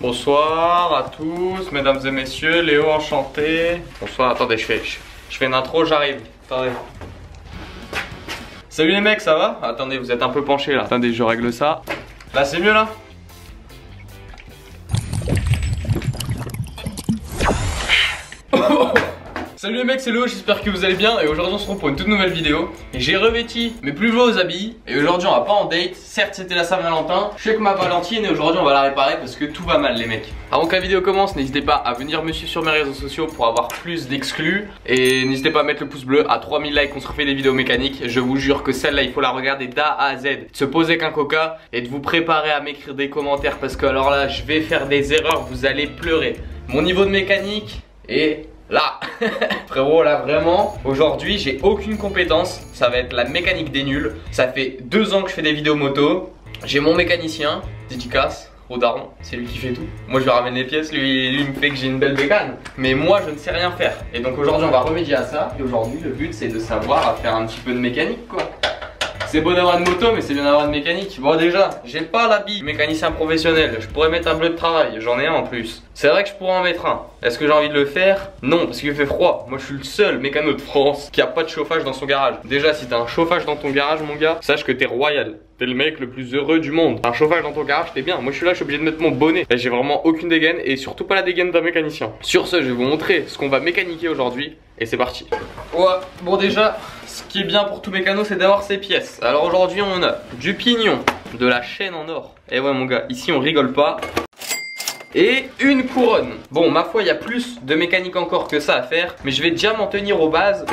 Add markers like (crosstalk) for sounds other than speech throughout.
Bonsoir à tous, mesdames et messieurs, Léo enchanté. Bonsoir, attendez, je fais, je, fais une intro, j'arrive. Attendez. Salut les mecs, ça va? Attendez, vous êtes un peu penchés là. Attendez, je règle ça. Là, c'est mieux là Salut les mecs, c'est Léo, j'espère que vous allez bien et aujourd'hui on se retrouve pour une toute nouvelle vidéo. J'ai revêti mes plus beaux habits et aujourd'hui on va pas en date, certes c'était la Saint-Valentin, je sais que ma Valentine et aujourd'hui on va la réparer parce que tout va mal les mecs. Avant que la vidéo commence, n'hésitez pas à venir me suivre sur mes réseaux sociaux pour avoir plus d'exclus. Et n'hésitez pas à mettre le pouce bleu à 3000 likes, on se refait des vidéos mécaniques, je vous jure que celle-là il faut la regarder d'A à Z, de se poser qu'un coca et de vous préparer à m'écrire des commentaires parce que alors là je vais faire des erreurs, vous allez pleurer. Mon niveau de mécanique est là (laughs) Frérot là vraiment Aujourd'hui j'ai aucune compétence Ça va être la mécanique des nuls Ça fait deux ans que je fais des vidéos moto J'ai mon mécanicien Dédicace au daron, c'est lui qui fait tout. Moi je lui ramène les pièces, lui, il me fait que j'ai une belle bécane. Mais moi je ne sais rien faire. Et donc aujourd'hui on va remédier à ça. Et aujourd'hui le but c'est de savoir faire un petit peu de mécanique quoi. C'est beau d'avoir une moto, mais c'est bien d'avoir une mécanique. Bon, déjà, j'ai pas l'habit mécanicien professionnel. Je pourrais mettre un bleu de travail. J'en ai un en plus. C'est vrai que je pourrais en mettre un. Est-ce que j'ai envie de le faire? Non, parce qu'il fait froid. Moi, je suis le seul mécano de France qui a pas de chauffage dans son garage. Déjà, si t'as un chauffage dans ton garage, mon gars, sache que t'es royal. T'es le mec le plus heureux du monde. Un chauffage dans ton garage, t'es bien. Moi, je suis là, je suis obligé de mettre mon bonnet. J'ai vraiment aucune dégaine et surtout pas la dégaine d'un mécanicien. Sur ce, je vais vous montrer ce qu'on va mécaniquer aujourd'hui. Et c'est parti. Ouais, bon, déjà, ce qui est bien pour tous mécanos, c'est d'avoir ces pièces. Alors aujourd'hui, on a du pignon, de la chaîne en or. Et ouais, mon gars, ici, on rigole pas et une couronne. Bon, ma foi, il y a plus de mécanique encore que ça à faire, mais je vais déjà m'en tenir aux bases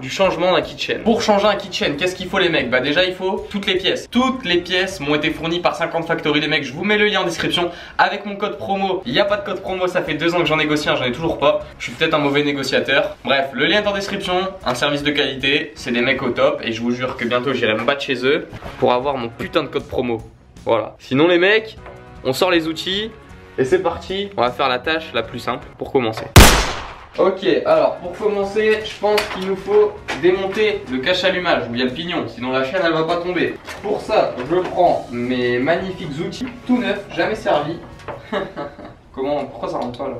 du changement d'un kitchen. Pour changer un kitchen, qu'est-ce qu'il faut les mecs? Bah déjà il faut toutes les pièces. Toutes les pièces m'ont été fournies par 50 Factory les mecs, je vous mets le lien en description avec mon code promo. Il n'y a pas de code promo, ça fait deux ans que j'en négocie un, j'en ai toujours pas. Je suis peut-être un mauvais négociateur. Bref, le lien est en description, un service de qualité, c'est des mecs au top et je vous jure que bientôt j'irai me battre chez eux pour avoir mon putain de code promo. Voilà. Sinon les mecs, on sort les outils, et c'est parti, on va faire la tâche la plus simple pour commencer. Ok, alors pour commencer, je pense qu'il nous faut démonter le cache-allumage ou bien le pignon, sinon la chaîne elle va pas tomber. Pour ça, je prends mes magnifiques outils, tout neufs, jamais servis. (laughs) Comment, pourquoi ça rentre pas là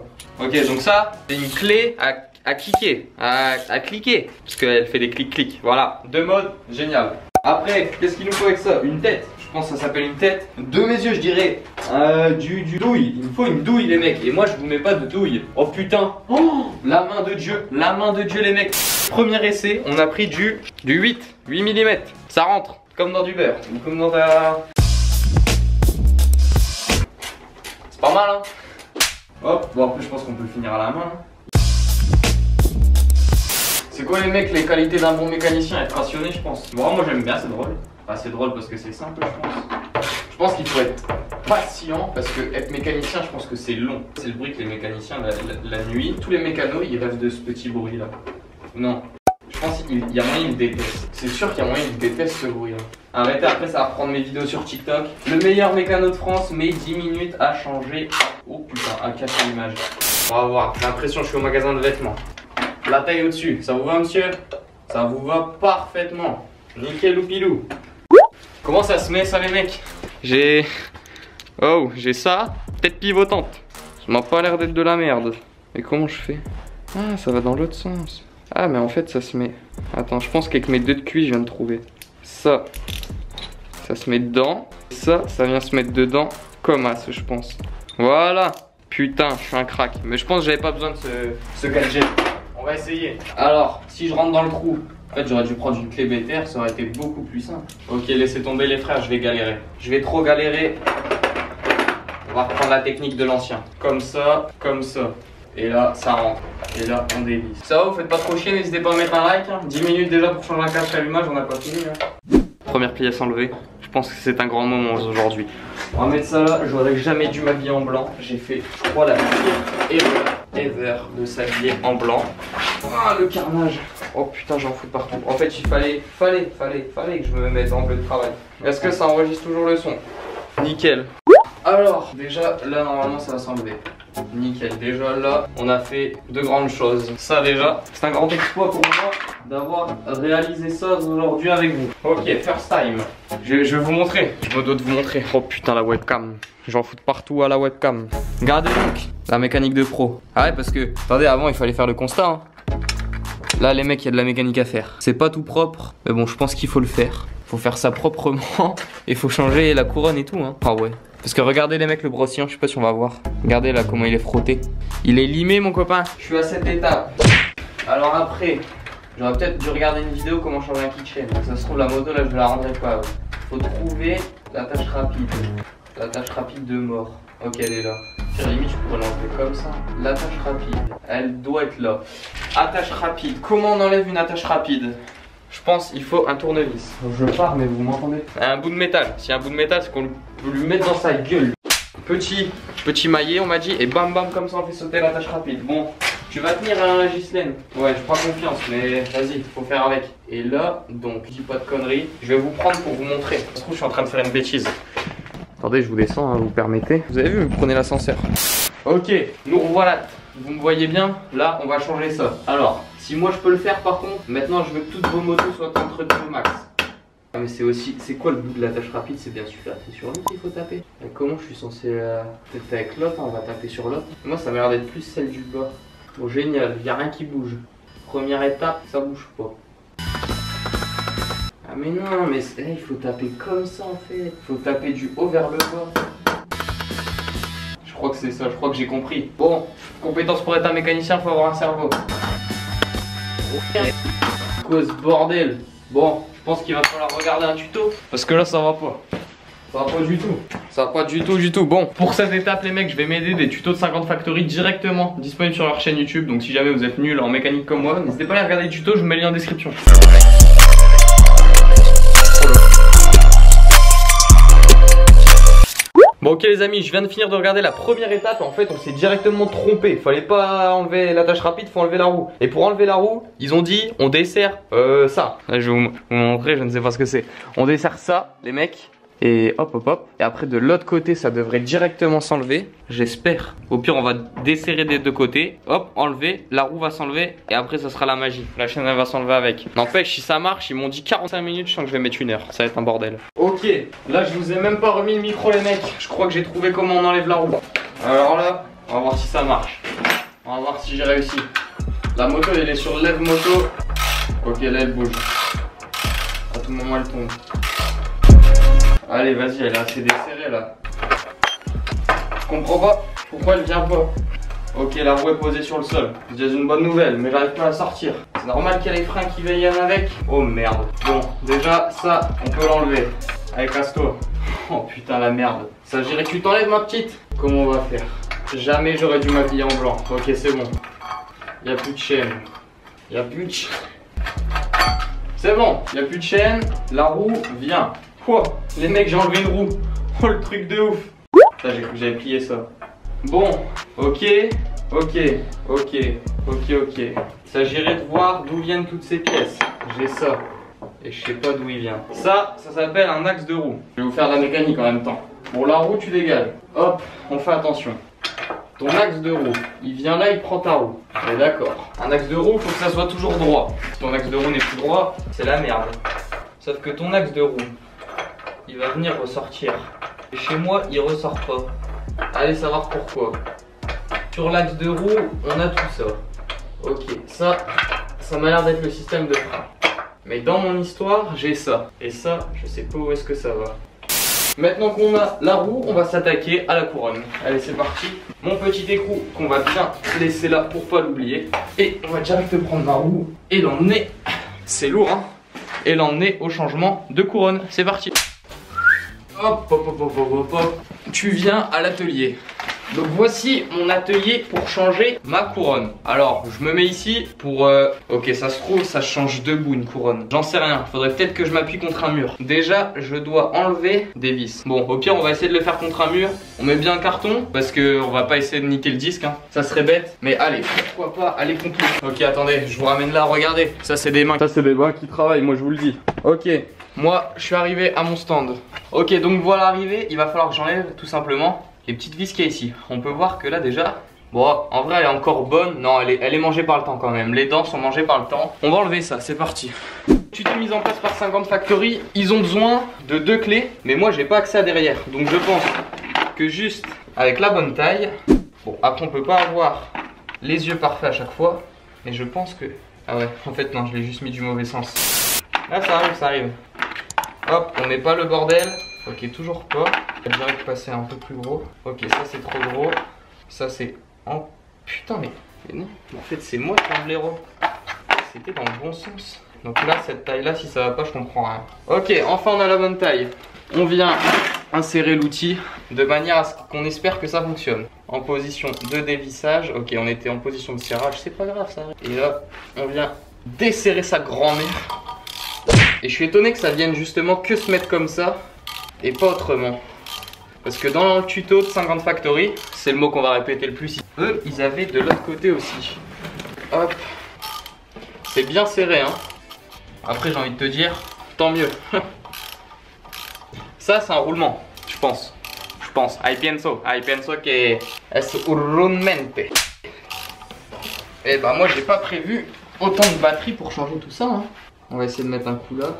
Ok, donc ça, c'est une clé à, à cliquer, à, à cliquer, parce qu'elle fait des clics-clics. Voilà, deux modes, génial. Après, qu'est-ce qu'il nous faut avec ça? Une tête pense que ça s'appelle une tête. De mes yeux, je dirais euh, du, du douille. Il me faut une douille, les mecs. Et moi, je vous mets pas de douille. Oh putain. Oh, la main de Dieu. La main de Dieu, les mecs. Premier essai, on a pris du, du 8. 8 mm. Ça rentre. Comme dans du beurre. Comme dans la... C'est pas mal, hein. Hop. Bon, après, je pense qu'on peut finir à la main. Hein. C'est quoi les mecs les qualités d'un bon mécanicien? Être passionné je pense. Bon moi j'aime bien c'est drôle c'est drôle parce que c'est simple, je pense. Je pense qu'il faut être patient parce que être mécanicien, je pense que c'est long. C'est le bruit que les mécaniciens la, nuit. Tous les mécanos, ils rêvent de ce petit bruit là. Non. Je pense qu'il y a moyen qu'ils détestent. C'est sûr qu'il y a moyen qu'ils détestent ce bruit là. Arrêtez, après ça va reprendre mes vidéos sur TikTok. Le meilleur mécano de France met 10 minutes à changer. Oh putain, à casser l'image. On va voir. J'ai l'impression que je suis au magasin de vêtements. La taille au-dessus. Ça vous va, monsieur? Ça vous va parfaitement. Nickel ou pilou. Comment ça se met ça les mecs? J'ai... Oh, j'ai ça, tête pivotante. Ça m'a pas l'air d'être de la merde. Et comment je fais? Ah, ça va dans l'autre sens. Ah, mais en fait, ça se met... Attends, je pense qu'avec mes deux de cuit, je viens de trouver. Ça, ça se met dedans. Ça, ça vient se mettre dedans comme as, je pense. Voilà Putain, je suis un crack. Mais je pense que j'avais pas besoin de ce, ce gadget. On va essayer. Alors, si je rentre dans le trou, en fait, j'aurais dû prendre une clé BTR, ça aurait été beaucoup plus simple. Ok, laissez tomber les frères, je vais galérer. Je vais trop galérer. On va reprendre la technique de l'ancien. Comme ça, comme ça. Et là, ça rentre. Et là, on dévisse. Ça va, vous faites pas trop chier, n'hésitez pas à mettre un like. 10 hein. minutes déjà pour changer un cache allumage, on n'a pas fini. Hein. Première pièce enlevée. Je pense que c'est un grand moment aujourd'hui. On va mettre ça là. J'aurais jamais dû m'habiller en blanc. J'ai fait, je crois, la pire erreur ever de s'habiller en blanc. Ah, le carnage. Oh putain, j'en fous partout. En fait, il fallait, fallait, fallait, fallait que je me mette en bleu de travail. Est-ce que ça enregistre toujours le son? Nickel. Alors, déjà, là, normalement, ça va s'enlever. Nickel. Déjà, là, on a fait de grandes choses. Ça, déjà, c'est un grand exploit pour moi. d'avoir réalisé ça aujourd'hui avec vous. Ok, first time. Je, je, vais vous montrer. Je me dois de vous montrer. Oh putain, la webcam. J'en fous partout à la webcam. Regardez donc la mécanique de pro. Ah ouais, parce que, attendez, avant il fallait faire le constat. Hein. Là, les mecs, il y a de la mécanique à faire. C'est pas tout propre, mais bon, je pense qu'il faut le faire. Faut faire ça proprement (laughs) et faut changer la couronne et tout. Hein. Ah ouais. Parce que regardez les mecs le brossillon, je sais pas si on va voir. Regardez là comment il est frotté. Il est limé mon copain. Je suis à cette étape. Alors après, j'aurais peut-être dû regarder une vidéo comment changer un kitchen. Ça se trouve la moto là je la rendrai pas. Faut trouver la tâche rapide. La tâche rapide de mort. Ok elle est là. Sur limite je pourrais l'enlever comme ça. L'attache rapide. Elle doit être là. Attache rapide. Comment on enlève une attache rapide? Je pense il faut un tournevis. Je pars, mais vous m'entendez? Un bout de métal. A un bout de métal, c'est qu'on peut lui mettre dans sa gueule. Petit, petit maillet, on m'a dit, et bam bam, comme ça on fait sauter la tâche rapide. Bon, tu vas tenir un Gislaine Ouais, je prends confiance, mais vas-y, faut faire avec. Et là, donc, dis pas de conneries, je vais vous prendre pour vous montrer. Je trouve je suis en train de faire une bêtise. Attendez, je vous descends, hein, vous permettez. Vous avez vu, vous prenez l'ascenseur. Ok, nous revoilà. Vous me voyez bien Là, on va changer ça. Alors, si moi je peux le faire par contre, maintenant je veux que toutes vos motos soient entretenues au max. Ah mais c'est aussi, c'est quoi le bout de la tâche rapide? C'est bien super, c'est sur l'autre qu'il faut taper. comment je suis censé, euh, peut-être avec l'autre, on va taper sur l'autre. Moi ça m'a l'air d'être plus celle du bas. Bon génial, il a rien qui bouge. Première étape, ça bouge pas. Ah mais non, mais il faut taper comme ça en fait. Il faut taper du haut vers le bas. Je crois que c'est ça, je crois que j'ai compris. Bon, compétence pour être un mécanicien, faut avoir un cerveau. Quoi ce bordel Bon, je pense qu'il va falloir regarder un tuto. Parce que là, ça va pas. Ça va pas du tout. Ça va pas du tout, du tout. Bon, pour cette étape, les mecs, je vais m'aider des tutos de 50 Factory directement disponibles sur leur chaîne YouTube. Donc, si jamais vous êtes nul en mécanique comme moi, n'hésitez pas à aller regarder les tutos, je vous mets le lien en description. Bon ok les amis, je viens de finir de regarder la première étape. En fait on s'est directement trompé. Fallait pas enlever la tâche rapide, faut enlever la roue. Et pour enlever la roue, ils ont dit on dessert euh, ça. Je vais vous montrer, je ne sais pas ce que c'est. On dessert ça les mecs et hop hop hop. Et après de l'autre côté ça devrait directement s'enlever. J'espère. Au pire on va desserrer des deux côtés. Hop enlever. La roue va s'enlever. Et après ça sera la magie. La chaîne elle va s'enlever avec. N'empêche si ça marche ils m'ont dit 45 minutes je sens que je vais mettre une heure. Ça va être un bordel. Ok. Là je vous ai même pas remis le micro les mecs. Je crois que j'ai trouvé comment on enlève la roue. Alors là on va voir si ça marche. On va voir si j'ai réussi. La moto elle est sur lève moto. Ok là elle bouge. À tout moment elle tombe Allez, vas-y, elle est assez desserrée là. Je comprends pas pourquoi elle vient pas. Ok, la roue est posée sur le sol. C'est déjà une bonne nouvelle, mais j'arrive pas à sortir. C'est normal qu'il y ait les freins qui veillent avec. Oh merde. Bon, déjà, ça, on peut l'enlever. Allez, casse-toi. (laughs) Oh putain, la merde. Ça, j'irai que tu t'enlèves, ma petite Comment on va faire? Jamais j'aurais dû m'habiller en blanc. Ok, c'est bon. Il a plus de chaîne. Il a plus de chaîne. C'est bon, il a plus de chaîne. La roue vient. Les mecs, j'ai enlevé une roue. Oh, le truc de ouf. j'ai cru que j'avais plié ça. Bon, ok, ok, ok, ok, ok. Il s'agirait de voir d'où viennent toutes ces pièces. J'ai ça. Et je sais pas d'où il vient. Ça, ça s'appelle un axe de roue. Je vais vous faire de la mécanique en même temps. Bon, la roue, tu dégages. Hop, on fait attention. Ton axe de roue, il vient là, il prend ta roue. On d'accord. Un axe de roue, faut que ça soit toujours droit. Si ton axe de roue n'est plus droit, c'est la merde. Sauf que ton axe de roue, il va venir ressortir. Chez moi, il ressort pas. Allez savoir pourquoi. Sur l'axe de roue, on a tout ça. Ok, ça, ça m'a l'air d'être le système de frein. Mais dans mon histoire, j'ai ça. Et ça, je sais pas où est-ce que ça va. Maintenant qu'on a la roue, on va s'attaquer à la couronne. Allez, c'est parti. Mon petit écrou qu'on va bien laisser là pour pas l'oublier. Et on va direct prendre ma roue et l'emmener. C'est lourd, hein Et l'emmener au changement de couronne. C'est parti. Hop, hop, hop, hop, hop, hop. Tu viens à l'atelier. Donc voici mon atelier pour changer ma couronne. Alors je me mets ici pour... Euh, ok ça se trouve ça change debout une couronne. J'en sais rien. Faudrait peut-être que je m'appuie contre un mur. Déjà je dois enlever des vis. Bon au pire on va essayer de le faire contre un mur. On met bien un carton parce que on va pas essayer de niquer le disque. Hein. Ça serait bête. Mais allez pourquoi pas aller compliquer. Ok attendez je vous ramène là regardez. Ça c'est des mains. Ça c'est des mains qui travaillent moi je vous le dis. Ok moi, je suis arrivé à mon stand. Ok, donc voilà arrivé. Il va falloir que j'enlève tout simplement les petites vis qu'il y a ici. On peut voir que là déjà, Bon, en vrai, elle est encore bonne. Non, elle est, elle est mangée par le temps quand même. Les dents sont mangées par le temps. On va enlever ça, c'est parti. Tu t'es mise en place par 50 Factory. Ils ont besoin de deux clés, mais moi, j'ai pas accès à derrière. Donc, je pense que juste avec la bonne taille. Bon, après, on peut pas avoir les yeux parfaits à chaque fois. Mais je pense que. Ah ouais, en fait, non, je l'ai juste mis du mauvais sens. Là, ça arrive, ça arrive. Hop, on met pas le bordel. Ok, toujours pas. Je dirais que passer un peu plus gros. Ok, ça c'est trop gros. Ça c'est putain, mais, non, en fait, c'est moi qui l'héros. C'était dans le bon sens. Donc là, cette taille-là, si ça va pas, je comprends rien. Ok, enfin, on a la bonne taille. On vient insérer l'outil de manière à ce qu'on espère que ça fonctionne. En position de dévissage. Ok, on était en position de serrage, c'est pas grave ça. Et là, on vient desserrer sa grand-mère. Et je suis étonné que ça vienne justement que se mettre comme ça et pas autrement. Parce que dans le tuto de 50 Factory, c'est le mot qu'on va répéter le plus. Eux, ils avaient de l'autre côté aussi. Hop. C'est bien serré, hein. Après, j'ai envie de te dire, tant mieux. (laughs) Ça, c'est un roulement, je pense. Je pense. I pienso. I pienso que es urrunmente. Et eh bah, ben, moi, j'ai pas prévu autant de batterie pour changer tout ça. Hein. On va essayer de mettre un coup là.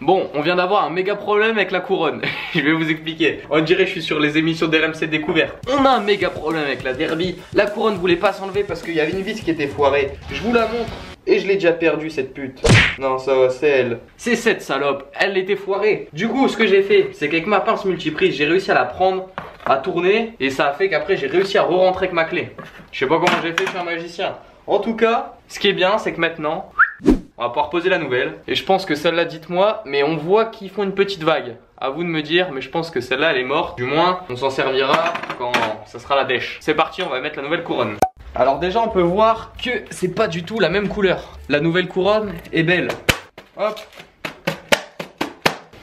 Bon, on vient d'avoir un méga problème avec la couronne. (laughs) je vais vous expliquer. On dirait que je suis sur les émissions d'RMC Découverte. On a un méga problème avec la Derby. La couronne voulait pas s'enlever parce qu'il y avait une vis qui était foirée. Je vous la montre. Et je l'ai déjà perdue cette pute. Non, ça c'est elle. C'est cette salope. Elle était foirée. Du coup, ce que j'ai fait, c'est qu'avec ma pince multiprise, j'ai réussi à la prendre, à tourner. Et ça a fait qu'après, j'ai réussi à re-rentrer avec ma clé. Je sais pas comment j'ai fait, je suis un magicien. En tout cas, ce qui est bien, c'est que maintenant, on va pouvoir poser la nouvelle. Et je pense que celle-là, dites-moi, mais on voit qu'ils font une petite vague. À vous de me dire, mais je pense que celle-là, elle est morte. Du moins, on s'en servira quand ça sera la dèche. C'est parti, on va mettre la nouvelle couronne. Alors déjà, on peut voir que c'est pas du tout la même couleur. La nouvelle couronne est belle. Hop,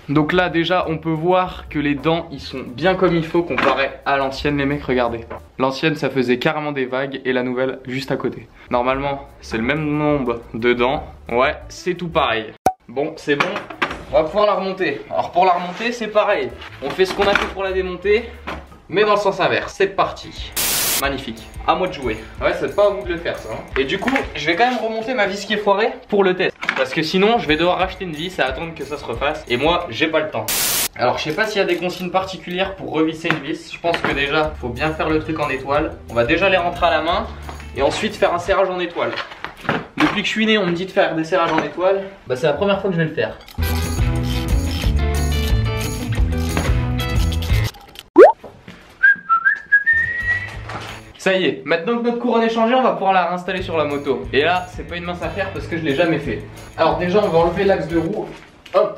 donc là déjà on peut voir que les dents ils sont bien comme il faut comparé à l'ancienne les mecs regardez. L'ancienne ça faisait carrément des vagues et la nouvelle juste à côté. Normalement c'est le même nombre de dents. Ouais c'est tout pareil. Bon c'est bon on va pouvoir la remonter. Alors pour la remonter c'est pareil. On fait ce qu'on a fait pour la démonter mais dans le sens inverse. C'est parti. Magnifique. À moi de jouer. Ouais, c'est pas à vous de le faire ça. Hein. Et du coup, je vais quand même remonter ma vis qui est foirée pour le test. Parce que sinon, je vais devoir racheter une vis et attendre que ça se refasse. Et moi, j'ai pas le temps. Alors, je sais pas s'il y a des consignes particulières pour revisser une vis. Je pense que déjà, faut bien faire le truc en étoile. On va déjà les rentrer à la main et ensuite faire un serrage en étoile. Depuis que je suis né, on me dit de faire des serrages en étoile. Bah, c'est la première fois que je vais le faire. Ça y est, maintenant que notre couronne est changée, on va pouvoir la réinstaller sur la moto. Et là, c'est pas une mince affaire parce que je l'ai jamais fait. Alors déjà, on va enlever l'axe de roue. Hop,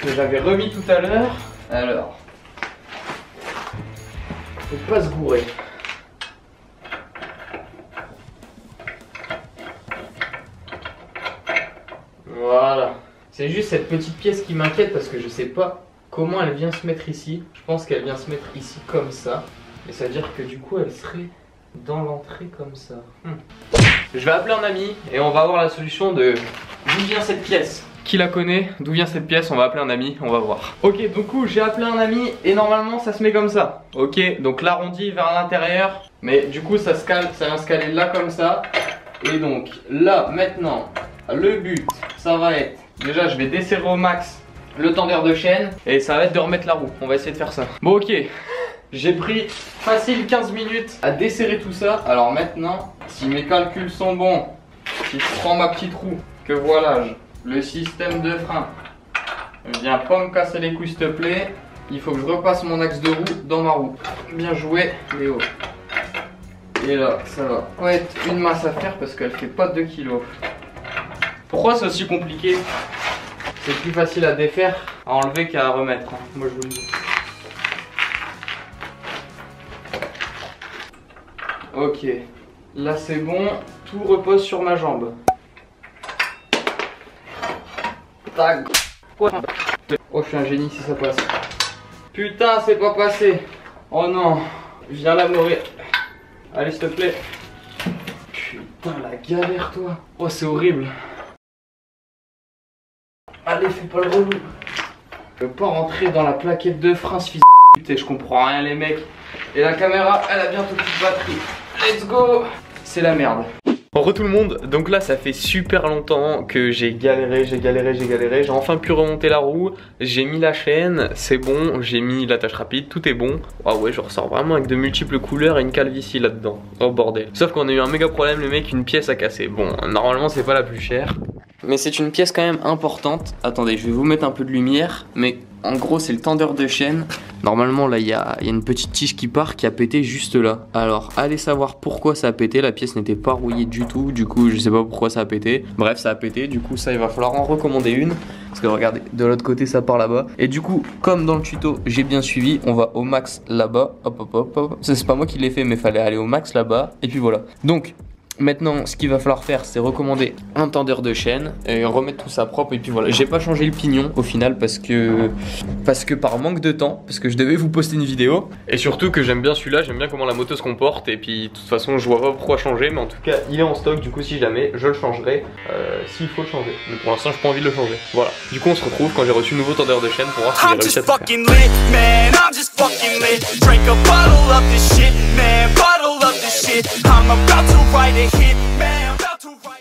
que j'avais remis tout à l'heure. Alors, faut pas se gourer. Voilà. C'est juste cette petite pièce qui m'inquiète parce que je sais pas comment elle vient se mettre ici. Je pense qu'elle vient se mettre ici comme ça. Et ça veut dire que du coup elle serait dans l'entrée comme ça. Hmm. Je vais appeler un ami et on va avoir la solution de d'où vient cette pièce. Qui la connaît D'où vient cette pièce On va appeler un ami, on va voir. Ok, du coup j'ai appelé un ami et normalement ça se met comme ça. Ok, donc l'arrondi vers l'intérieur, mais du coup ça se cale, ça vient se caler là comme ça. Et donc là maintenant, le but ça va être, déjà je vais desserrer au max le tendeur de chaîne et ça va être de remettre la roue. On va essayer de faire ça. Bon ok, j'ai pris facile 15 minutes à desserrer tout ça. Alors maintenant, si mes calculs sont bons, si je prends ma petite roue, que voilà, le système de frein viens pas me casser les couilles s'il te plaît. Il faut que je repasse mon axe de roue dans ma roue. Bien joué Léo. Et là, ça va pas être une masse à faire parce qu'elle fait pas 2 kg. Pourquoi c'est aussi compliqué? C'est plus facile à défaire, à enlever qu'à remettre. Hein. Moi je vous le dis. Ok, là c'est bon, tout repose sur ma jambe. Tac. Oh, je suis un génie si ça passe. Putain, c'est pas passé. Oh non, viens là mourir. Allez, s'il te plaît. Putain, la galère, toi. Oh, c'est horrible. Allez, fais pas le relou. Je peux pas rentrer dans la plaquette de frein, fils de je comprends rien, les mecs. Et la caméra, elle a bientôt de batterie. Let's go C'est la merde. Re tout le monde, donc là ça fait super longtemps que j'ai galéré, j'ai galéré, j'ai galéré, j'ai enfin pu remonter la roue, j'ai mis la chaîne, c'est bon, j'ai mis l'attache rapide, tout est bon. Ah ouais je ressors vraiment avec de multiples couleurs et une calvitie là-dedans, oh bordel. Sauf qu'on a eu un méga problème, le mec une pièce a cassé. Bon, normalement c'est pas la plus chère, mais c'est une pièce quand même importante. Attendez, je vais vous mettre un peu de lumière, mais en gros c'est le tendeur de chaîne. Normalement là il y a, une petite tige qui part qui a pété juste là. Alors allez savoir pourquoi ça a pété, la pièce n'était pas rouillée du tout, du coup je sais pas pourquoi ça a pété. Bref ça a pété, du coup ça il va falloir en recommander une. Parce que regardez, de l'autre côté ça part là-bas. Et du coup, comme dans le tuto j'ai bien suivi, on va au max là-bas. Hop hop hop hop. C'est pas moi qui l'ai fait mais fallait aller au max là-bas. Et puis voilà. Donc Maintenant, ce qu'il va falloir faire, c'est recommander un tendeur de chaîne et remettre tout ça propre. Et puis voilà, j'ai pas changé le pignon au final parce que parce que par manque de temps, parce que je devais vous poster une vidéo. Et surtout que j'aime bien celui-là, j'aime bien comment la moto se comporte. Et puis de toute façon, je vois pas pourquoi changer, mais en tout cas, il est en stock. Du coup, si jamais, je le changerai euh, s'il faut le changer. Mais pour l'instant, j'ai pas envie de le changer. Voilà. Du coup, on se retrouve quand j'ai reçu un nouveau tendeur de chaîne pour voir si j'ai réussi à tout faire. shit, man. About to write.